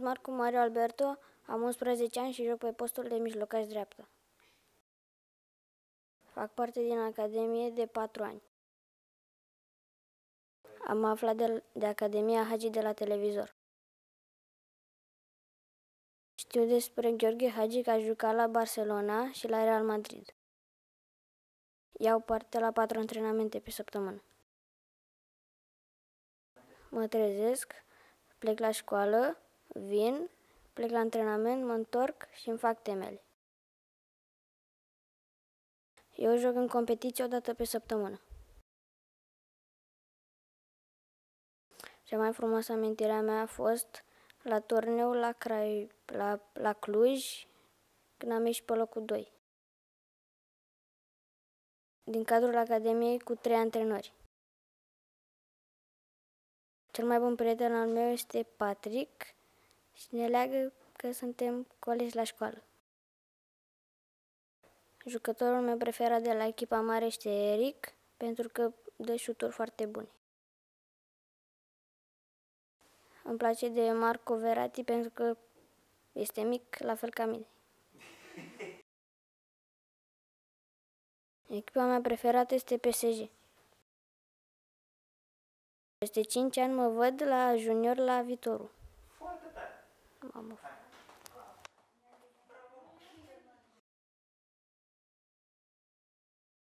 Marcu Mario Alberto, am 11 ani și joc pe postul de mijlocaș dreaptă. Fac parte din Academie de 4 ani. Am aflat de, de Academia Hagi de la televizor. Știu despre Gheorghe Hagi că a jucat la Barcelona și la Real Madrid. Iau parte la patru antrenamente pe săptămână. Mă trezesc, plec la școală, vin, plec la antrenament, mă întorc și îmi fac temele. Eu joc în competiție o dată pe săptămână. Cea mai frumoasă amintire a mea a fost la turneul la, Crai, la, la Cluj, când am ieșit pe locul 2. Din cadrul Academiei cu trei antrenori. Cel mai bun prieten al meu este Patrick și ne leagă că suntem colegi la școală. Jucătorul meu preferat de la echipa mare este Eric, pentru că dă șuturi foarte bune. Îmi place de Marco Verratti pentru că este mic, la fel ca mine. Echipa mea preferată este PSG. Peste 5 ani mă văd la junior la Vitoru. I'm off.